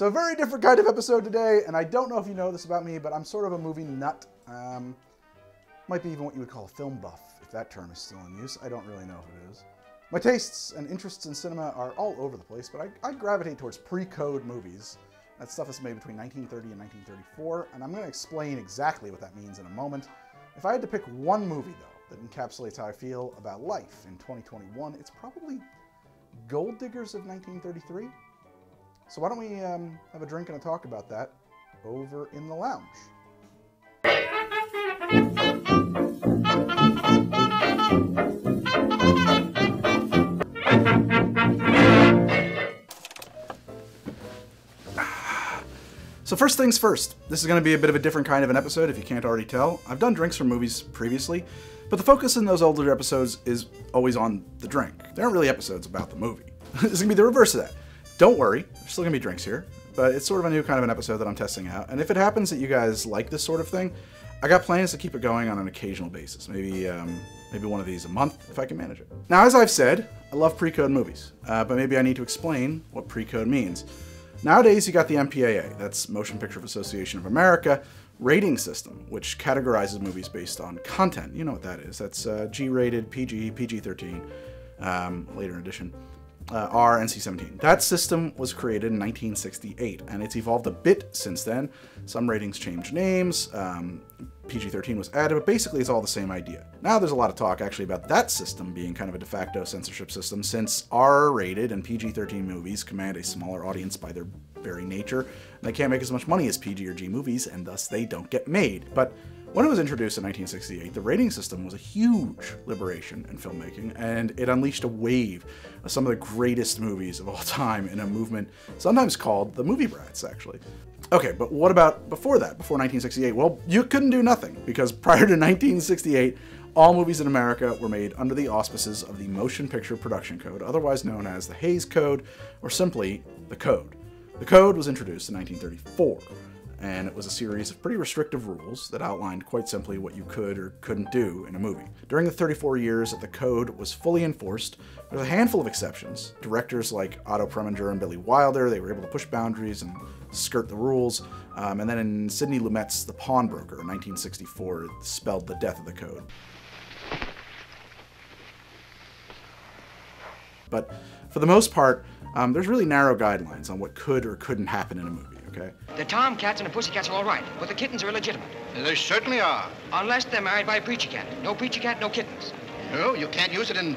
So a very different kind of episode today, and I don't know if you know this about me, but I'm sort of a movie nut. Um, might be even what you would call a film buff, if that term is still in use. I don't really know if it is. My tastes and interests in cinema are all over the place, but I, I gravitate towards pre-code movies. That stuff is made between 1930 and 1934, and I'm going to explain exactly what that means in a moment. If I had to pick one movie, though, that encapsulates how I feel about life in 2021, it's probably Gold Diggers of 1933. So why don't we um, have a drink and a talk about that over in the lounge? So first things first, this is going to be a bit of a different kind of an episode if you can't already tell. I've done drinks from movies previously, but the focus in those older episodes is always on the drink. There aren't really episodes about the movie. this is going to be the reverse of that. Don't worry, there's still to be drinks here, but it's sort of a new kind of an episode that I'm testing out. And if it happens that you guys like this sort of thing, I got plans to keep it going on an occasional basis. Maybe um, maybe one of these a month if I can manage it. Now, as I've said, I love pre-code movies, uh, but maybe I need to explain what pre-code means. Nowadays, you got the MPAA, that's Motion Picture Association of America, rating system, which categorizes movies based on content. You know what that is. That's uh, G-rated, PG, PG-13, um, later in edition, uh, R, NC-17. That system was created in 1968, and it's evolved a bit since then. Some ratings changed names, um, PG-13 was added, but basically it's all the same idea. Now there's a lot of talk actually about that system being kind of a de facto censorship system since R-rated and PG-13 movies command a smaller audience by their very nature, and they can't make as much money as PG or G movies, and thus they don't get made. But when it was introduced in 1968, the rating system was a huge liberation in filmmaking, and it unleashed a wave of some of the greatest movies of all time in a movement sometimes called the movie brats, actually. Okay, but what about before that, before 1968? Well, you couldn't do nothing, because prior to 1968, all movies in America were made under the auspices of the Motion Picture Production Code, otherwise known as the Hays Code, or simply the Code. The Code was introduced in 1934, and it was a series of pretty restrictive rules that outlined quite simply what you could or couldn't do in a movie. During the 34 years that the code was fully enforced, there's a handful of exceptions. Directors like Otto Preminger and Billy Wilder, they were able to push boundaries and skirt the rules. Um, and then in Sidney Lumet's The Pawnbroker in 1964, it spelled the death of the code. But for the most part, um, there's really narrow guidelines on what could or couldn't happen in a movie, okay? The tomcats and the pussycats are all right, but the kittens are illegitimate. They certainly are. Unless they're married by a preacher cat. No preacher cat, no kittens. No, you can't use it in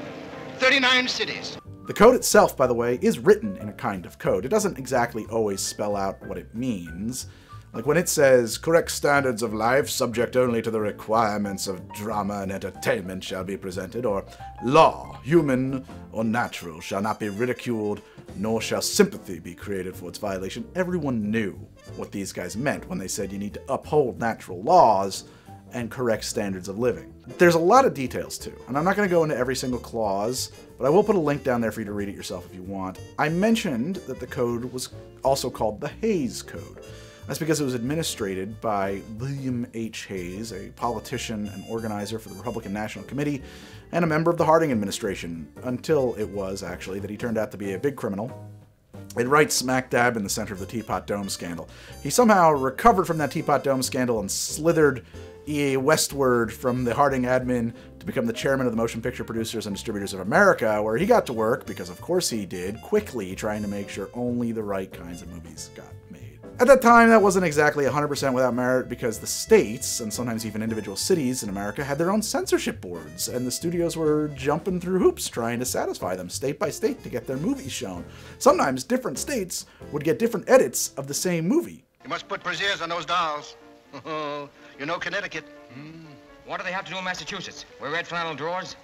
39 cities. The code itself, by the way, is written in a kind of code. It doesn't exactly always spell out what it means. Like when it says, correct standards of life subject only to the requirements of drama and entertainment shall be presented, or law, human or natural, shall not be ridiculed, nor shall sympathy be created for its violation. Everyone knew what these guys meant when they said you need to uphold natural laws and correct standards of living. There's a lot of details too, and I'm not going to go into every single clause, but I will put a link down there for you to read it yourself if you want. I mentioned that the code was also called the Hays Code. That's because it was administered by William H. Hays, a politician and organizer for the Republican National Committee, and a member of the Harding administration, until it was actually that he turned out to be a big criminal It right smack dab in the center of the Teapot Dome scandal. He somehow recovered from that Teapot Dome scandal and slithered EA westward from the Harding admin to become the chairman of the Motion Picture Producers and Distributors of America, where he got to work, because of course he did, quickly trying to make sure only the right kinds of movies got. At that time, that wasn't exactly 100% without merit because the states, and sometimes even individual cities in America, had their own censorship boards, and the studios were jumping through hoops trying to satisfy them state by state to get their movies shown. Sometimes different states would get different edits of the same movie. You must put braziers on those dolls. you know Connecticut. Hmm. What do they have to do in Massachusetts? Wear red flannel drawers?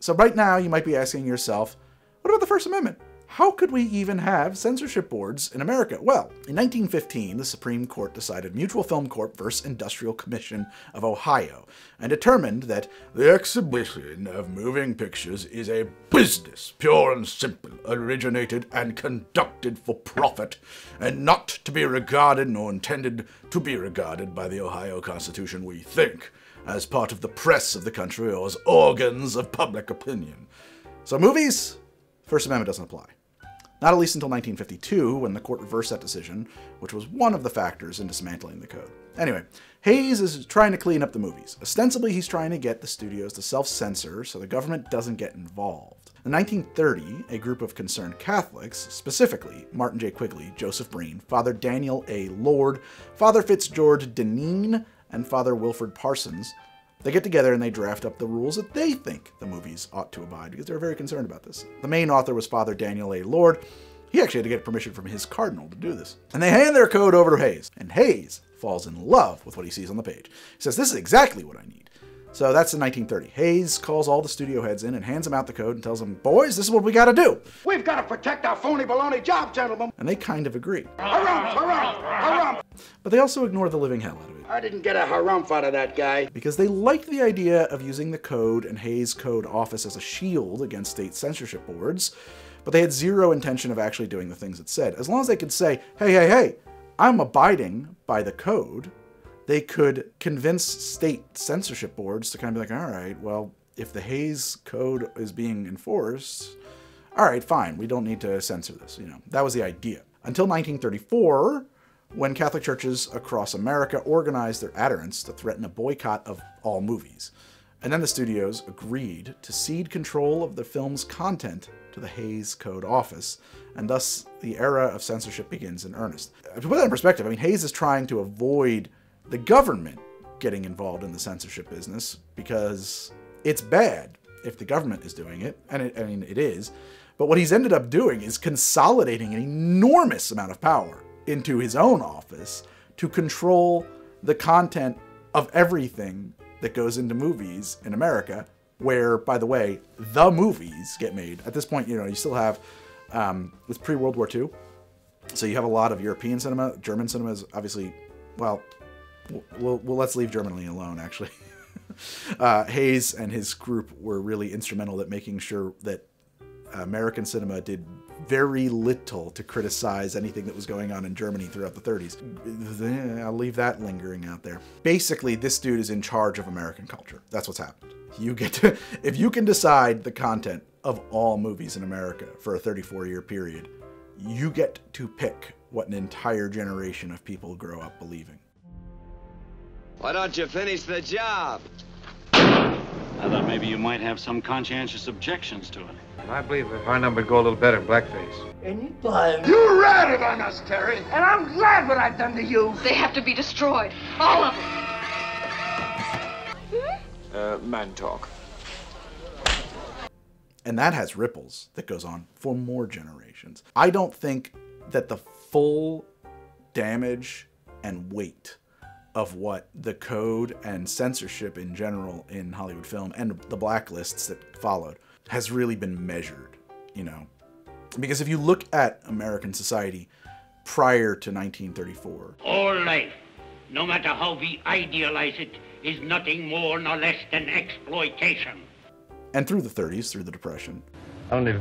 So right now, you might be asking yourself, what about the First Amendment? How could we even have censorship boards in America? Well, in 1915, the Supreme Court decided Mutual Film Corp versus Industrial Commission of Ohio and determined that the exhibition of moving pictures is a business, pure and simple, originated and conducted for profit, and not to be regarded nor intended to be regarded by the Ohio Constitution, we think, as part of the press of the country or as organs of public opinion. So movies, First Amendment doesn't apply. Not at least until 1952, when the court reversed that decision, which was one of the factors in dismantling the code. Anyway, Hays is trying to clean up the movies. Ostensibly, he's trying to get the studios to self censor so the government doesn't get involved. In 1930, a group of concerned Catholics, specifically Martin J. Quigley, Joseph Breen, Father Daniel A. Lord, Father Fitzgeorge Dinneen, and Father Wilfred Parsons, they get together and they draft up the rules that they think the movies ought to abide because they're very concerned about this. The main author was Father Daniel A. Lord. He actually had to get permission from his cardinal to do this. And they hand their code over to Hays, and Hays falls in love with what he sees on the page. He says, This is exactly what I need. So that's in 1930. Hays calls all the studio heads in and hands them out the code and tells them, Boys, this is what we gotta do. We've got to protect our phony baloney job, gentlemen. And they kind of agree. Harumph, harumph, harumph. But they also ignore the living hell out of it. I didn't get a harumph out of that guy. because they liked the idea of using the code and Hays Code Office as a shield against state censorship boards, but they had zero intention of actually doing the things it said. As long as they could say, hey, hey, hey, I'm abiding by the code, they could convince state censorship boards to kind of be like, all right, well, if the Hays Code is being enforced, all right, fine, we don't need to censor this. You know, that was the idea. Until 1934, when Catholic churches across America organized their adherents to threaten a boycott of all movies. And then the studios agreed to cede control of the film's content to the Hays Code Office, and thus the era of censorship begins in earnest. To put that in perspective, I mean, Hays is trying to avoid the government getting involved in the censorship business because it's bad if the government is doing it, and it, I mean, it is. But what he's ended up doing is consolidating an enormous amount of power into his own office to control the content of everything that goes into movies in America, where, by the way, the movies get made. At this point, you know, you still have, um, it's pre World War II, so you have a lot of European cinema. German cinema is obviously, well, well, well let's leave Germany alone, actually. uh, Hays and his group were really instrumental at making sure that American cinema did very little to criticize anything that was going on in Germany throughout the 30s. I'll leave that lingering out there. Basically, this dude is in charge of American culture. That's what's happened. You get to, if you can decide the content of all movies in America for a 34 year period, you get to pick what an entire generation of people grow up believing. Why don't you finish the job? I thought maybe you might have some conscientious objections to it. I believe if our number would go a little better in blackface. Anytime. You ratted on us, Terry. And I'm glad what I've done to you. They have to be destroyed. All of them. Uh, man talk. And that has ripples that goes on for more generations. I don't think that the full damage and weight of what the code and censorship in general in Hollywood film and the blacklists that followed has really been measured, you know. Because if you look at American society prior to 1934, All life, no matter how we idealize it, is nothing more nor less than exploitation. and through the 30s, through the Depression, Only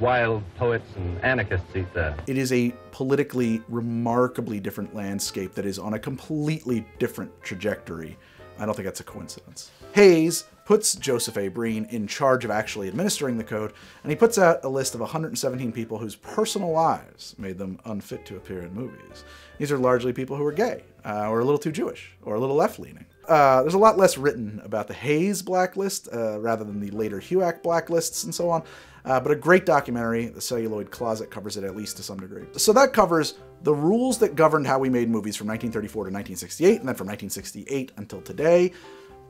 wild poets and anarchists eat that. it is a politically remarkably different landscape that is on a completely different trajectory. I don't think that's a coincidence. Hays puts Joseph A. Breen in charge of actually administering the code, and he puts out a list of 117 people whose personal lives made them unfit to appear in movies. These are largely people who are gay, uh, or a little too Jewish, or a little left leaning. Uh, there's a lot less written about the Hays blacklist uh, rather than the later HUAC blacklists and so on. Uh, but a great documentary, The Celluloid Closet, covers it at least to some degree. So that covers the rules that governed how we made movies from 1934 to 1968, and then from 1968 until today.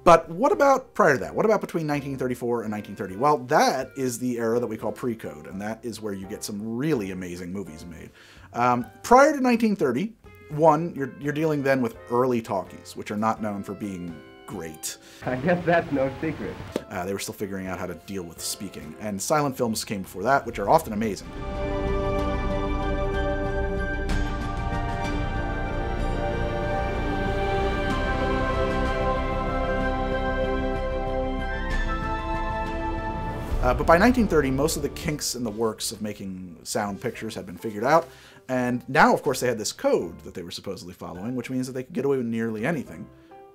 But what about prior to that? What about between 1934 and 1930? Well, that is the era that we call pre-code, and that is where you get some really amazing movies made. Um, prior to 1930, one, you're, you're dealing then with early talkies, which are not known for being great. I guess that's no secret. Uh, they were still figuring out how to deal with speaking. And silent films came before that, which are often amazing. Uh, but by 1930, most of the kinks in the works of making sound pictures had been figured out, and now, of course, they had this code that they were supposedly following, which means that they could get away with nearly anything.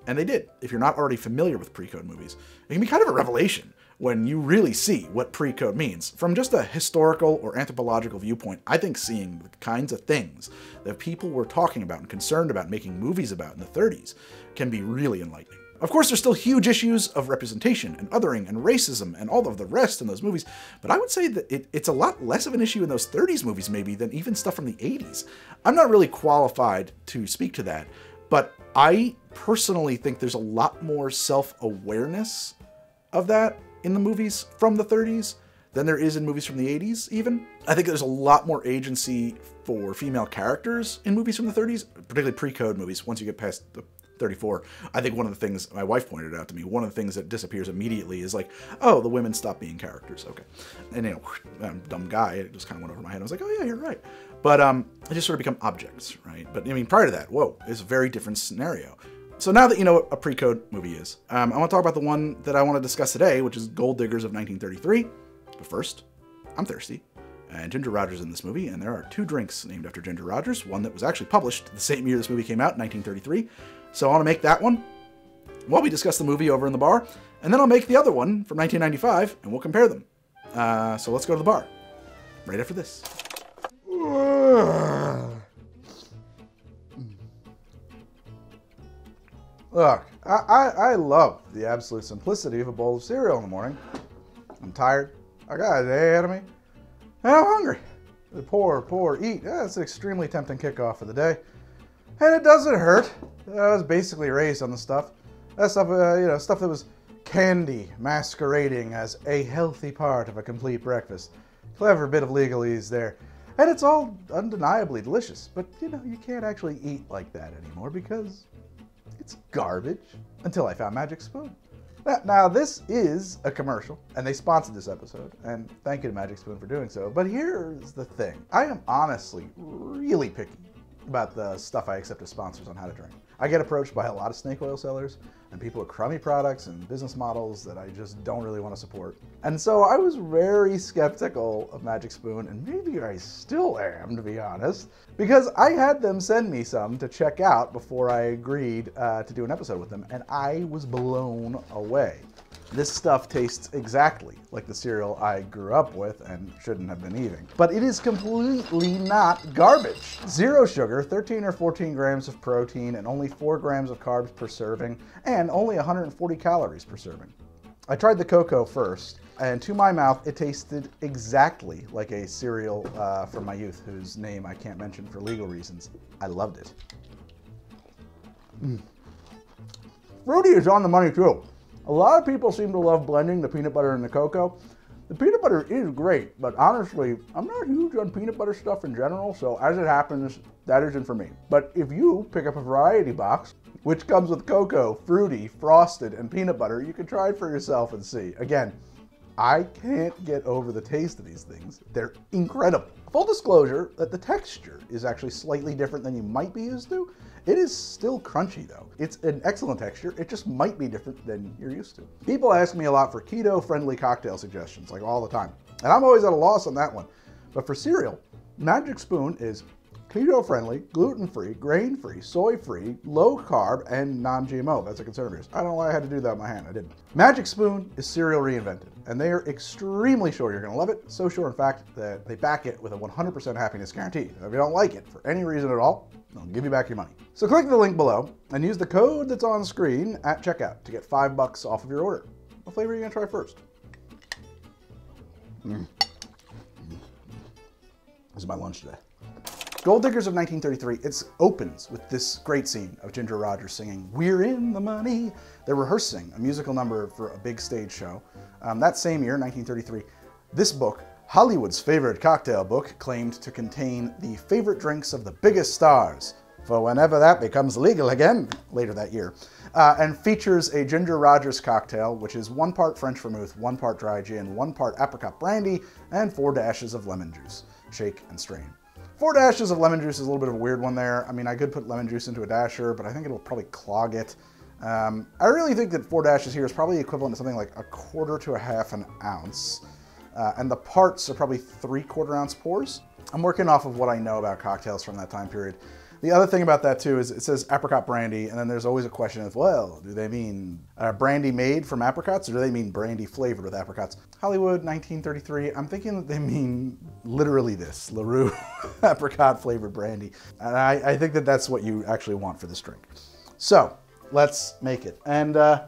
And they did. If you're not already familiar with pre-code movies, it can be kind of a revelation. when you really see what pre-code means. From just a historical or anthropological viewpoint, I think seeing the kinds of things that people were talking about and concerned about making movies about in the 30s can be really enlightening. Of course, there's still huge issues of representation and othering and racism and all of the rest in those movies, but I would say that it, it's a lot less of an issue in those 30s movies, maybe, than even stuff from the 80s. I'm not really qualified to speak to that, but I personally think there's a lot more self awareness of that in the movies from the 30s than there is in movies from the 80s, even. I think there's a lot more agency for female characters in movies from the 30s, particularly pre code movies, once you get past the 34. I think one of the things my wife pointed out to me, one of the things that disappears immediately is like, oh, the women stop being characters. Okay. And, you know, I'm a dumb guy. It just kind of went over my head. I was like, oh, yeah, you're right. But um, they just sort of become objects, right? But I mean, prior to that, whoa, it's a very different scenario. So now that you know what a pre-code movie is, um, I want to talk about the one that I want to discuss today, which is Gold Diggers of 1933. But first, I'm thirsty and Ginger Rogers in this movie, and there are two drinks named after Ginger Rogers, one that was actually published the same year this movie came out, 1933. So I want to make that one while we discuss the movie over in the bar, and then I'll make the other one from 1995, and we'll compare them. Uh, so let's go to the bar right after this. Look, I, I, I love the absolute simplicity of a bowl of cereal in the morning. I'm tired. I got a day ahead of me. And I'm hungry. Pour, pour, eat. That's an extremely tempting kickoff for the day. And it doesn't hurt. I was basically raised on the stuff. That stuff, uh, you know, stuff that was candy masquerading as a healthy part of a complete breakfast. Clever bit of legalese there. And it's all undeniably delicious. But, you know, you can't actually eat like that anymore because it's garbage. Until I found Magic Spoon. Now, now, this is a commercial, and they sponsored this episode, and thank you to Magic Spoon for doing so. But here's the thing I am honestly really picky about the stuff I accept as sponsors on how to drink. I get approached by a lot of snake oil sellers and people with crummy products and business models that I just don't really want to support. And so I was very skeptical of Magic Spoon, and maybe I still am, to be honest, because I had them send me some to check out before I agreed uh, to do an episode with them, and I was blown away. This stuff tastes exactly like the cereal I grew up with and shouldn't have been eating. But it is completely not garbage. Zero sugar, 13 or 14 grams of protein, and only 4 grams of carbs per serving, and only 140 calories per serving. I tried the cocoa first, and to my mouth, it tasted exactly like a cereal uh, from my youth, whose name I can't mention for legal reasons. I loved it. Mm. Fruity is on the money too. A lot of people seem to love blending the peanut butter and the cocoa. The peanut butter is great, but honestly, I'm not huge on peanut butter stuff in general, so as it happens, that isn't for me. But if you pick up a variety box, which comes with cocoa, fruity, frosted, and peanut butter, you can try it for yourself and see. Again, I can't get over the taste of these things. They're incredible. Full disclosure that the texture is actually slightly different than you might be used to. It is still crunchy though. It's an excellent texture. It just might be different than you're used to. People ask me a lot for keto friendly cocktail suggestions, like all the time. And I'm always at a loss on that one. But for cereal, Magic Spoon is keto friendly, gluten free, grain free, soy free, low carb, and non GMO. That's a concern of yours. I don't know why I had to do that with my hand. I didn't. Magic Spoon is cereal reinvented, and they are extremely sure you're going to love it. So sure, in fact, that they back it with a 100% happiness guarantee. If you don't like it for any reason at all, they'll give you back your money. So click the link below and use the code that's on screen at checkout to get five bucks off of your order. What flavor are you gonna try first? Mm. This is my lunch today. Gold Diggers of 1933, it opens with this great scene of Ginger Rogers singing, We're in the Money. They're rehearsing a musical number for a big stage show. Um, that same year, 1933, this book Hollywood's favorite cocktail book claimed to contain the favorite drinks of the biggest stars, for whenever that becomes legal again, later that year, uh, and features a Ginger Rogers cocktail, which is one part French vermouth, one part dry gin, one part apricot brandy, and four dashes of lemon juice. Shake and strain. Four dashes of lemon juice is a little bit of a weird one there. I mean, I could put lemon juice into a dasher, but I think it'll probably clog it. Um, I really think that four dashes here is probably equivalent to something like a quarter to a half an ounce. Uh, and the parts are probably three quarter ounce pours. I'm working off of what I know about cocktails from that time period. The other thing about that too is it says apricot brandy, and then there's always a question of, well, do they mean uh, brandy made from apricots, or do they mean brandy flavored with apricots? Hollywood, 1933. I'm thinking that they mean literally this, Leroux apricot flavored brandy, and I, I, think that that's what you actually want for this drink. So let's make it. And uh,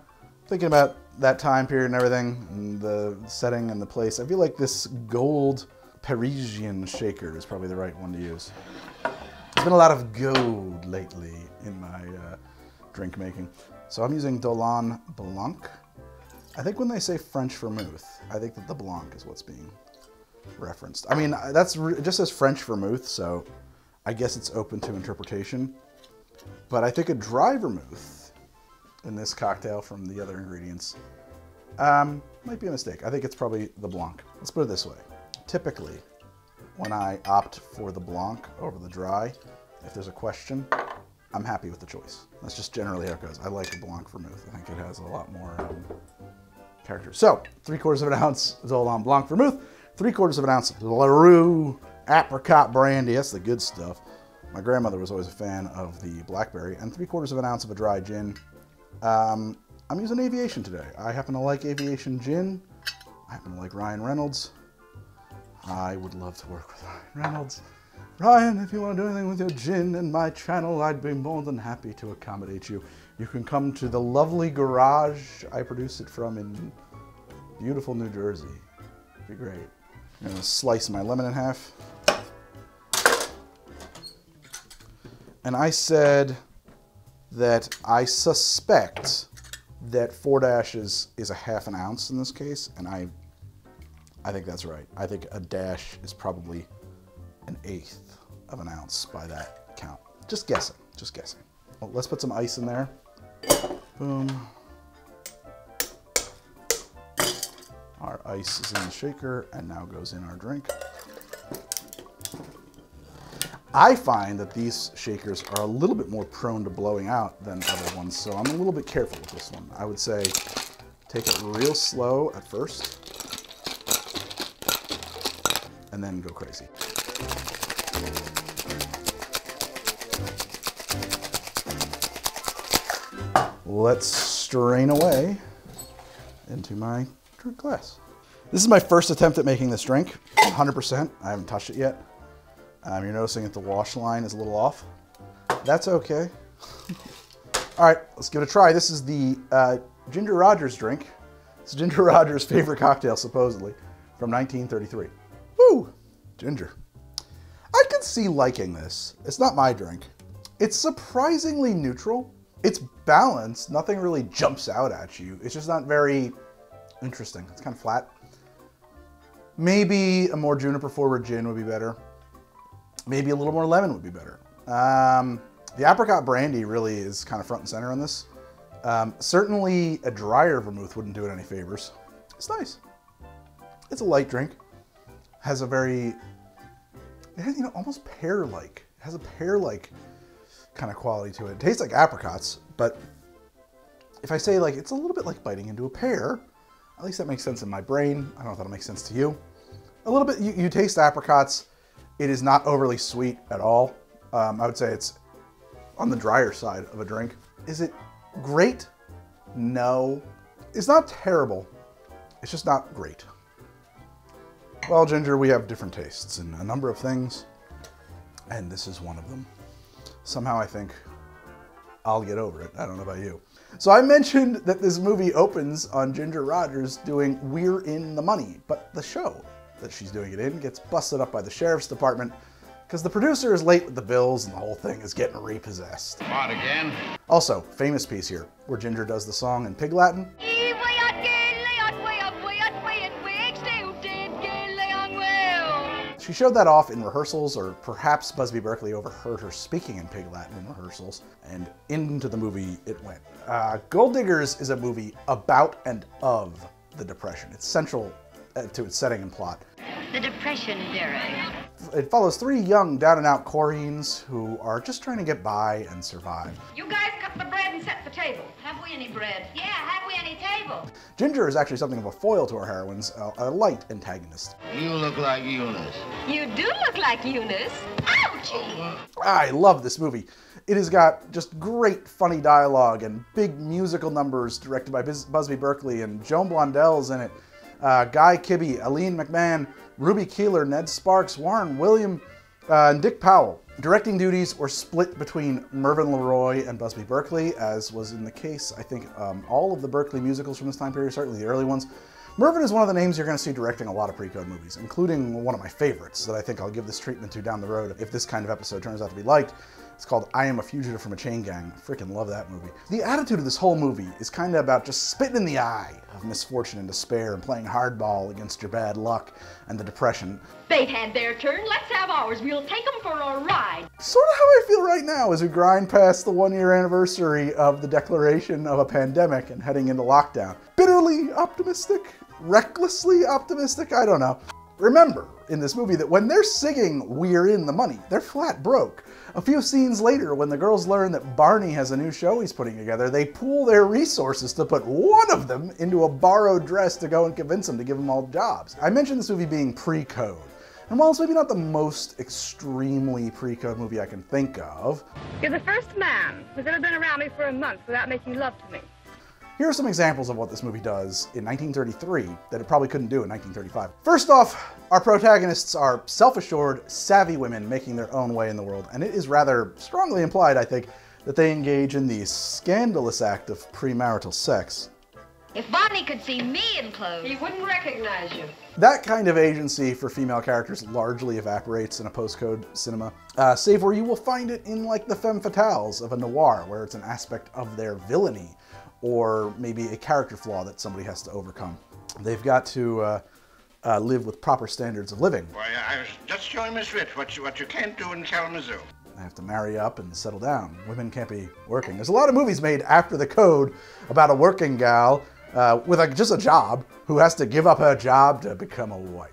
thinking about that time period and everything, and the setting and the place, I feel like this gold Parisian shaker is probably the right one to use. There's been a lot of gold lately in my uh, drink making. So I'm using Dolin Blanc. I think when they say French vermouth, I think that the Blanc is what's being referenced. I mean, that's it just says French vermouth, so I guess it's open to interpretation. But I think a dry vermouth in this cocktail from the other ingredients um, might be a mistake. I think it's probably the Blanc. Let's put it this way. Typically, when I opt for the Blanc over the dry, if there's a question, I'm happy with the choice. That's just generally how it goes. I like the Blanc vermouth. I think it has a lot more um, character. So, three quarters of an ounce Dolin Blanc vermouth, three quarters of an ounce Leroux apricot brandy. That's the good stuff. My grandmother was always a fan of the blackberry, and three quarters of an ounce of a dry gin. Um, I'm using Aviation today. I happen to like Aviation gin. I happen to like Ryan Reynolds. I would love to work with Ryan Reynolds. Ryan, if you want to do anything with your gin and my channel, I'd be more than happy to accommodate you. You can come to the lovely garage I produce it from in beautiful New Jersey. It'd be great. I'm gonna slice my lemon in half. And I said that I suspect that four dashes is a half an ounce in this case, and I I think that's right. I think a dash is probably an eighth of an ounce by that count. Just guessing, just guessing. Well, let's put some ice in there. Boom. Our ice is in the shaker and now goes in our drink. I find that these shakers are a little bit more prone to blowing out than other ones, so I'm a little bit careful with this one. I would say take it real slow at first and then go crazy. Let's strain away into my drink glass. This is my first attempt at making this drink, 100%. I haven't touched it yet. Um, you're noticing that the wash line is a little off. That's okay. All right, let's give it a try. This is the uh, Ginger Rogers drink. It's Ginger Rogers' favorite cocktail, supposedly, from 1933. Woo! Ginger. I can see liking this. It's not my drink. It's surprisingly neutral. It's balanced. Nothing really jumps out at you. It's just not very interesting. It's kind of flat. Maybe a more juniper forward gin would be better. Maybe a little more lemon would be better. Um, the apricot brandy really is kind of front and center on this. Um, certainly a drier vermouth wouldn't do it any favors. It's nice. It's a light drink has a very, it has, you know, almost pear-like. It has a pear-like kind of quality to it. It tastes like apricots, but if I say like, it's a little bit like biting into a pear, at least that makes sense in my brain. I don't know if that'll make sense to you. A little bit, you, you taste apricots. It is not overly sweet at all. Um, I would say it's on the drier side of a drink. Is it great? No. It's not terrible. It's just not great. Well, Ginger, we have different tastes in a number of things, and this is one of them. Somehow I think I'll get over it. I don't know about you. So I mentioned that this movie opens on Ginger Rogers doing We're in the Money, but the show that she's doing it in gets busted up by the sheriff's department because the producer is late with the bills and the whole thing is getting repossessed. What, again? Also, famous piece here, where Ginger does the song in Pig Latin. She showed that off in rehearsals, or perhaps Busby Berkeley overheard her speaking in Pig Latin in rehearsals, and into the movie it went. Uh, Gold Diggers is a movie about and of the Depression. It's central Uh, to its setting and plot. The Depression, Derek. it follows three young down and out chorines who are just trying to get by and survive. You guys cut the bread and set the table. Have we any bread? Yeah, have we any table? Ginger is actually something of a foil to our heroines, a, a light antagonist. You look like Eunice. You do look like Eunice. Ouchie! I love this movie. It has got just great funny dialogue and big musical numbers directed by Biz- Busby Berkeley and Joan Blondell's in it. Uh, Guy Kibbee, Aline McMahon, Ruby Keeler, Ned Sparks, Warren William, uh, and Dick Powell. Directing duties were split between Mervyn LeRoy and Busby Berkeley, as was in the case, I think, um, all of the Berkeley musicals from this time period, certainly the early ones. Mervyn is one of the names you're going to see directing a lot of pre-code movies, including one of my favorites that I think I'll give this treatment to down the road if this kind of episode turns out to be liked. It's called I Am a Fugitive from a Chain Gang. I freaking love that movie. The attitude of this whole movie is kind of about just spitting in the eye of misfortune and despair and playing hardball against your bad luck and the depression. They've had their turn. Let's have ours. We'll take them for a ride. Sort of how I feel right now as we grind past the one year anniversary of the declaration of a pandemic and heading into lockdown. Bitterly optimistic? Recklessly optimistic? I don't know. Remember in this movie that when they're singing We're in the Money, they're flat broke. A few scenes later, when the girls learn that Barney has a new show he's putting together, they pool their resources to put one of them into a borrowed dress to go and convince him to give them all jobs. I mentioned this movie being pre code. And while it's maybe not the most extremely pre code movie I can think of, You're the first man who's ever been around me for a month without making love to me. Here are some examples of what this movie does in 1933 that it probably couldn't do in 1935. First off, our protagonists are self assured, savvy women making their own way in the world, and it is rather strongly implied, I think, that they engage in the scandalous act of premarital sex. If Bonnie could see me in clothes, he wouldn't recognize you. That kind of agency for female characters largely evaporates in a postcode cinema, uh, save where you will find it in like the femme fatales of a noir, where it's an aspect of their villainy or maybe a character flaw that somebody has to overcome. They've got to uh, uh, live with proper standards of living. Why, I was just showing Miss Rich what you, what you can't do in Kalamazoo. They have to marry up and settle down. Women can't be working. There's a lot of movies made after the code about a working gal uh, with a, just a job who has to give up her job to become a wife.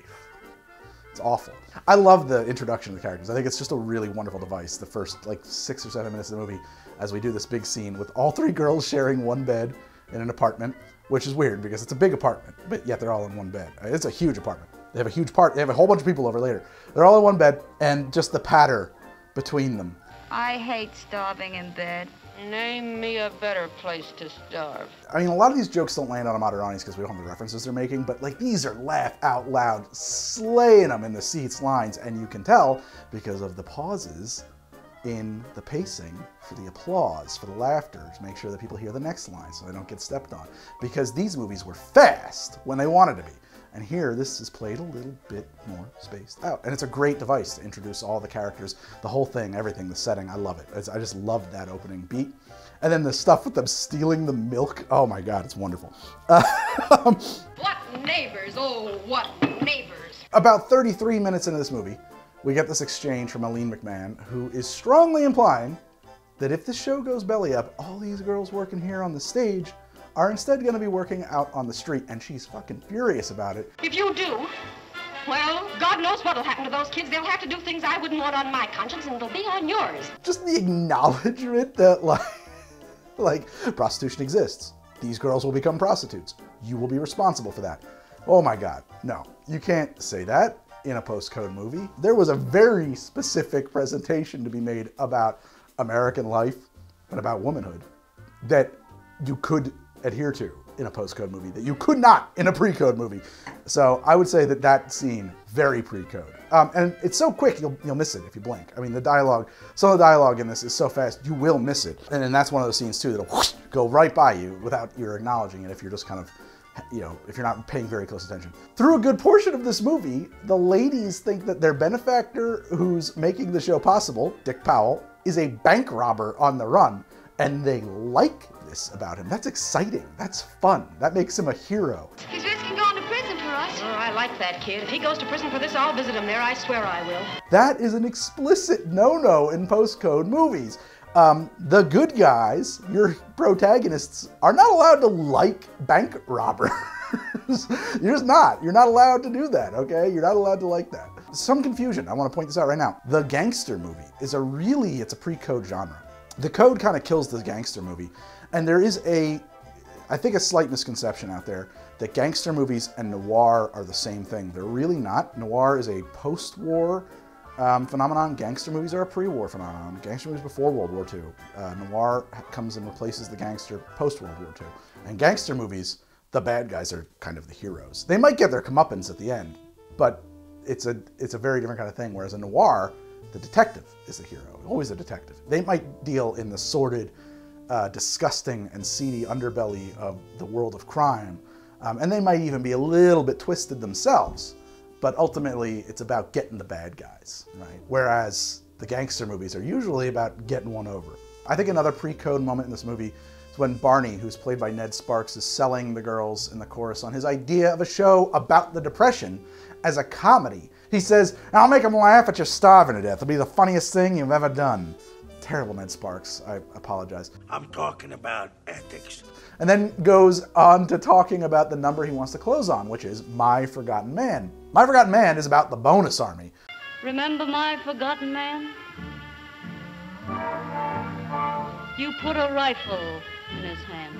It's awful. I love the introduction of the characters. I think it's just a really wonderful device. The first like six or seven minutes of the movie, as we do this big scene with all three girls sharing one bed in an apartment, which is weird because it's a big apartment, but yet they're all in one bed. Uh, it's a huge apartment. They have a huge part. They have a whole bunch of people over later. They're all in one bed, and just the patter between them. I hate starving in bed. Name me a better place to starve. I mean, a lot of these jokes don't land on a modern audience because we don't have the references they're making, but like these are laugh out loud, slaying them in the seats lines, and you can tell because of the pauses in the pacing for the applause, for the laughter, to make sure that people hear the next line so they don't get stepped on. Because these movies were fast when they wanted to be. And here, this is played a little bit more spaced out. And it's a great device to introduce all the characters, the whole thing, everything, the setting. I love it. It's, I just love that opening beat. And then the stuff with them stealing the milk. Oh my God, it's wonderful. What neighbors, oh, what neighbors. about 33 minutes into this movie, we get this exchange from Aline McMahon, who is strongly implying that if this show goes belly up, all these girls working here on the stage are instead going to be working out on the street, and she's fucking furious about it. If you do, well, God knows what'll happen to those kids. They'll have to do things I wouldn't want on my conscience, and they'll be on yours. Just the acknowledgement that, like, like prostitution exists. These girls will become prostitutes. You will be responsible for that. Oh my God, no, you can't say that in a postcode movie. There was a very specific presentation to be made about American life and about womanhood that you could adhere to in a postcode movie that you could not in a pre-code movie. So I would say that that scene very pre-code, um, and it's so quick you'll you'll miss it if you blink. I mean the dialogue, some of the dialogue in this is so fast you will miss it, and then that's one of those scenes too that'll whoosh, go right by you without your acknowledging it if you're just kind of you know, if you're not paying very close attention. Through a good portion of this movie, the ladies think that their benefactor who's making the show possible, Dick Powell, is a bank robber on the run, and they like this about him. That's exciting. That's fun. That makes him a hero. He's risking going to prison for us. Oh, I like that kid. If he goes to prison for this, I'll visit him there. I swear I will. That is an explicit no-no in postcode movies. Um, the good guys, your protagonists, are not allowed to like bank robbers. You're just not. You're not allowed to do that, okay? You're not allowed to like that. some confusion. I want to point this out right now. The gangster movie is a really, it's a pre-code genre. The code kind of kills the gangster movie. And there is a, I think a slight misconception out there that gangster movies and noir are the same thing. They're really not. Noir is a post-war um, phenomenon. Gangster movies are a pre-war phenomenon. Gangster movies before World War II. Uh, noir comes and replaces the gangster post-World War II. And gangster movies, the bad guys are kind of the heroes. They might get their comeuppance at the end, but it's a it's a very different kind of thing. Whereas in noir, the detective is the hero, always a detective. They might deal in the sordid, uh, disgusting, and seedy underbelly of the world of crime, um, and they might even be a little bit twisted themselves. But ultimately, it's about getting the bad guys, right? Whereas the gangster movies are usually about getting one over. I think another pre-code moment in this movie is when Barney, who's played by Ned Sparks, is selling the girls in the chorus on his idea of a show about the Depression as a comedy. He says, I'll make them laugh at you starving to death. It'll be the funniest thing you've ever done. Terrible, Ned Sparks. I apologize. I'm talking about ethics. And then goes on to talking about the number he wants to close on, which is My Forgotten Man. My Forgotten Man is about the bonus army. Remember my forgotten man? You put a rifle in his hand.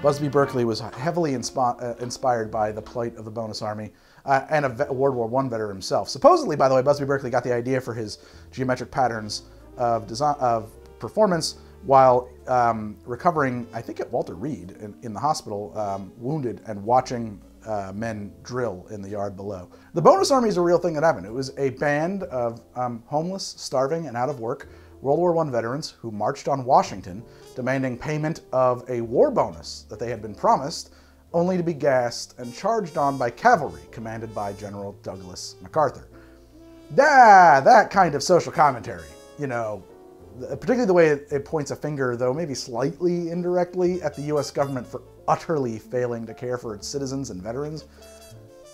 Busby Berkeley was heavily inspi uh, inspired by the plight of the bonus army uh, and a, World War I veteran himself. Supposedly, by the way, Busby Berkeley got the idea for his geometric patterns of, design, of performance while um, recovering, I think, at Walter Reed in, in the hospital, um, wounded and watching uh, men drill in the yard below. The bonus army is a real thing that happened. It was a band of um, homeless, starving, and out of work World War I veterans who marched on Washington demanding payment of a war bonus that they had been promised, only to be gassed and charged on by cavalry commanded by General Douglas MacArthur. Ah, that kind of social commentary, you know, particularly the way it, points a finger, though maybe slightly indirectly, at the US government for utterly failing to care for its citizens and veterans.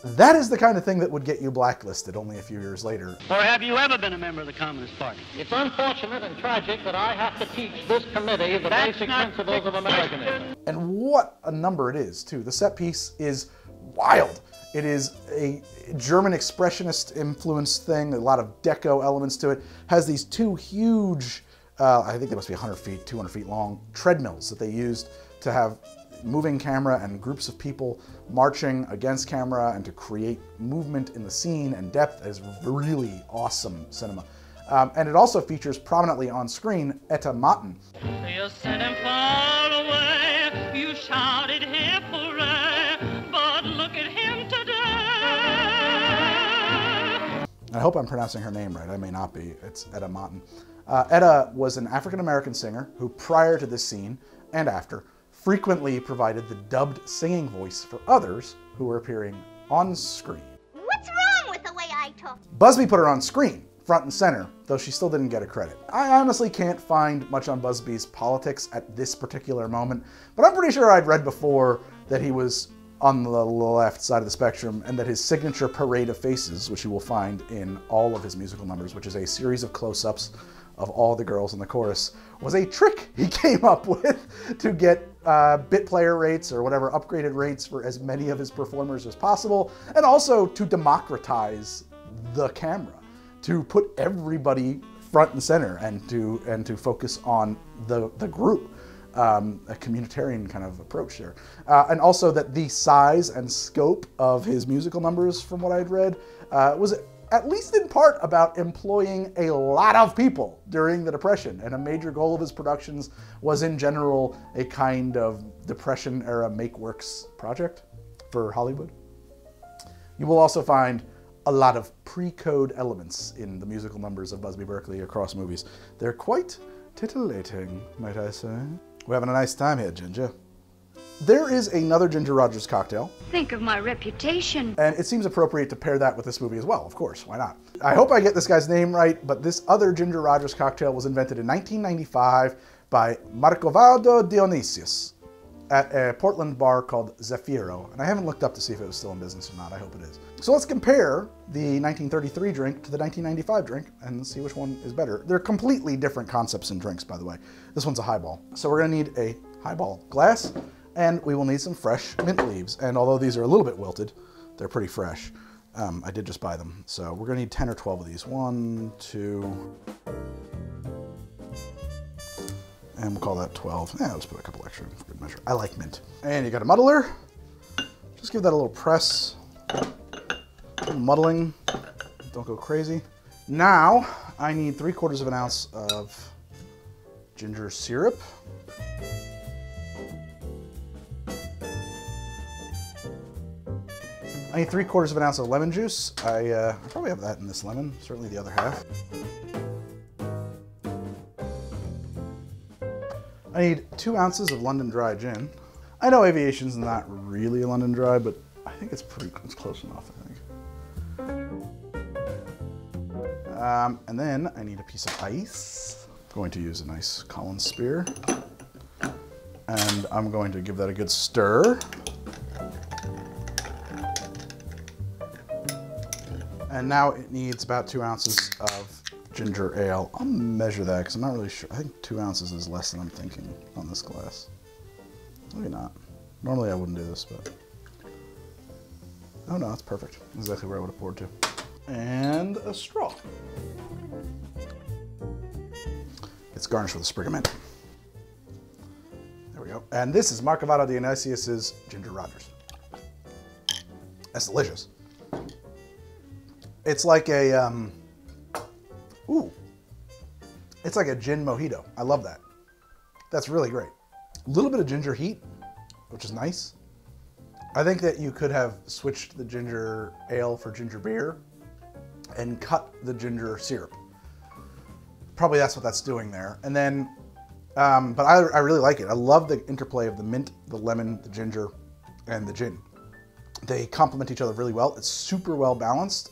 That is the kind of thing that would get you blacklisted only a few years later. Or have you ever been a member of the Communist Party? It's unfortunate and tragic that I have to teach this committee the That's basic principles of Americanism. And what a number it is, too. The set piece is wild. It is a German expressionist influence thing, a lot of deco elements to it. Has these two huge, uh, I think they must be 100 feet, 200 feet long, treadmills that they used to have moving camera and groups of people marching against camera and to create movement in the scene and depth is really awesome cinema. Um, and it also features prominently on screen Etta Moten. You said him far away, you shouted hooray, but look at him today. I hope I'm pronouncing her name right. I may not be. It's Etta Moten. Uh, Etta was an African American singer who, prior to this scene and after, frequently provided the dubbed singing voice for others who were appearing on screen. What's wrong with the way I talk? Busby put her on screen, front and center, though she still didn't get a credit. I honestly can't find much on Busby's politics at this particular moment, but I'm pretty sure I'd read before that he was on the left side of the spectrum and that his signature parade of faces, which you will find in all of his musical numbers, which is a series of close-ups of all the girls in the chorus, was a trick he came up with to get uh, bit player rates or whatever upgraded rates for as many of his performers as possible, and also to democratize the camera, to put everybody front and center and to and to focus on the the group. Um, a communitarian kind of approach there. Uh, and also that the size and scope of his musical numbers, from what I'd read, uh, was at least in part about employing a lot of people during the Depression. And a major goal of his productions was, in general, a kind of Depression era make works project for Hollywood. You will also find a lot of pre code elements in the musical numbers of Busby Berkeley across movies. They're quite titillating, might I say. We're having a nice time here, Ginger. There is another Ginger Rogers cocktail. Think of my reputation. And it seems appropriate to pair that with this movie as well, of course, why not? I hope I get this guy's name right, but this other Ginger Rogers cocktail was invented in 1995 by Marcovaldo Dionysos at a Portland bar called Zefiro. And I haven't looked up to see if it was still in business or not, I hope it is. So let's compare the 1933 drink to the 1995 drink and see which one is better. They're completely different concepts in drinks, by the way. This one's a highball. So we're gonna need a highball glass, and we will need some fresh mint leaves. And although these are a little bit wilted, they're pretty fresh. Um, I did just buy them. So we're gonna need 10 or 12 of these. One, two, and we'll call that 12. Yeah, let's put a couple extra for good measure. I like mint. And you got a muddler. Just give that a little press. A little muddling. Don't go crazy. Now, I need three quarters of an ounce of ginger syrup. I need three quarters of an ounce of lemon juice. I, uh, probably have that in this lemon, certainly the other half. I need two ounces of London Dry gin. I know aviation's not really a London Dry, but I think it's pretty it's close enough, I think. Um, and then I need a piece of ice. I'm going to use a nice Collins spear. And I'm going to give that a good stir. And now it needs about two ounces of ginger ale. I'll measure that because I'm not really sure. I think two ounces is less than I'm thinking on this glass. Maybe not. Normally I wouldn't do this, but... Oh no, that's perfect. Exactly where I would have poured to. And a straw. It's garnished with a sprig of mint. There we go. And this is Marcovado Dionysos's Ginger Rogers. That's delicious. It's like a, um, ooh, it's like a gin mojito. I love that. That's really great. A little bit of ginger heat, which is nice. I think that you could have switched the ginger ale for ginger beer and cut the ginger syrup. Probably that's what that's doing there. And then, um, but I, I really like it. I love the interplay of the mint, the lemon, the ginger, and the gin. They complement each other really well. It's super well balanced.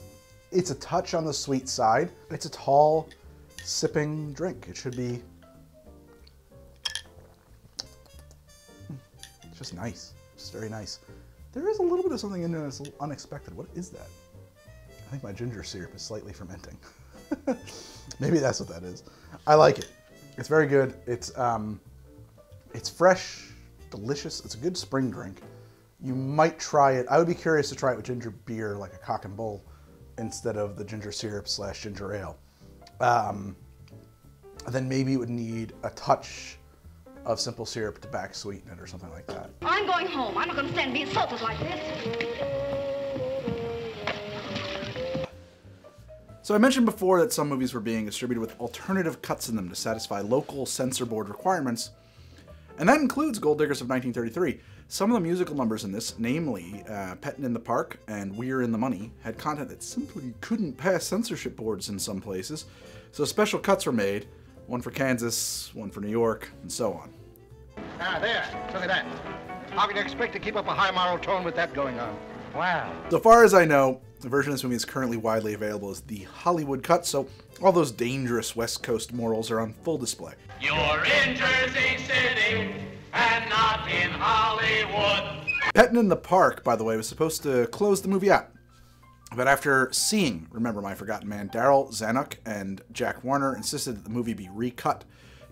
It's a touch on the sweet side. It's a tall, sipping drink. It should be it's just nice. It's very nice. There is a little bit of something in there that's unexpected. What is that? I think my ginger syrup is slightly fermenting. Maybe that's what that is. I like it. It's very good. It's um, it's fresh, delicious. It's a good spring drink. You might try it. I would be curious to try it with ginger beer, like a cock and bull, instead of the ginger syrup slash ginger ale. Um, then maybe it would need a touch of simple syrup to back sweeten it or something like that. I'm going home. I'm not going to stand being insulted like this. So I mentioned before that some movies were being distributed with alternative cuts in them to satisfy local censor board requirements, and that includes Gold Diggers of 1933. Some of the musical numbers in this, namely uh, Pettin' in the Park and We're in the Money, had content that simply couldn't pass censorship boards in some places, so special cuts were made, one for Kansas, one for New York, and so on. Ah, there. Look at that. How can you expect to keep up a high moral tone with that going on? Wow. So far as I know, the version of this movie is currently widely available as the Hollywood cut, so all those dangerous West Coast morals are on full display. You're in Jersey City and not in Hollywood. Petting in the Park, by the way, was supposed to close the movie out. But after seeing Remember My Forgotten Man, Darryl Zanuck and Jack Warner insisted that the movie be recut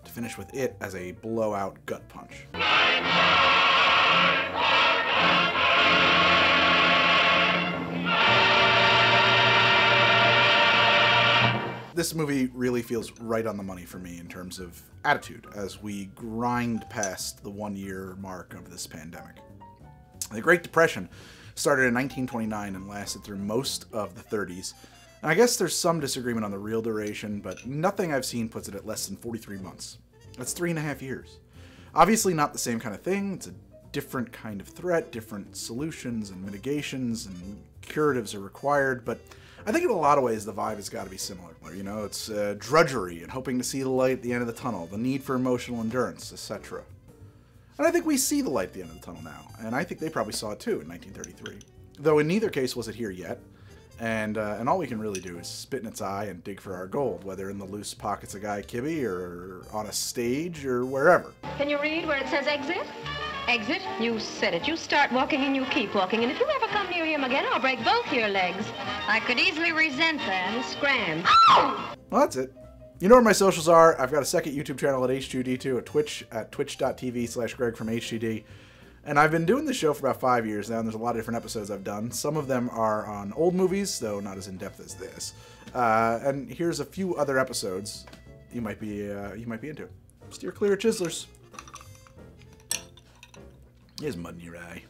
to finish with it as a blowout gut punch. This movie really feels right on the money for me in terms of attitude as we grind past the one year mark of this pandemic. The Great Depression started in 1929 and lasted through most of the 30s. And I guess there's some disagreement on the real duration, but nothing I've seen puts it at less than 43 months. That's three and a half years. Obviously, not the same kind of thing. It's a different kind of threat, different solutions and mitigations and curatives are required, but I think in a lot of ways the vibe has got to be similar. You know, it's uh, drudgery and hoping to see the light at the end of the tunnel, the need for emotional endurance, etc. And I think we see the light at the end of the tunnel now, and I think they probably saw it too in 1933. Though in neither case was it here yet, and uh, and all we can really do is spit in its eye and dig for our gold, whether in the loose pockets of Guy Kibbee or on a stage or wherever. Can you read where it says exit? Exit? You said it. You start walking and you keep walking. And if you ever come near him again, I'll break both your legs. I could easily resent that. And scram. Well, that's it. You know where my socials are. I've got a second YouTube channel at H2D2 at Twitch at twitch.tv slash Greg from HGD. And I've been doing this show for about five years now, and there's a lot of different episodes I've done. Some of them are on old movies, though not as in depth as this. Uh, and here's a few other episodes you might be uh, you might be into. Steer clear of chiselers. Here's mud in your eye.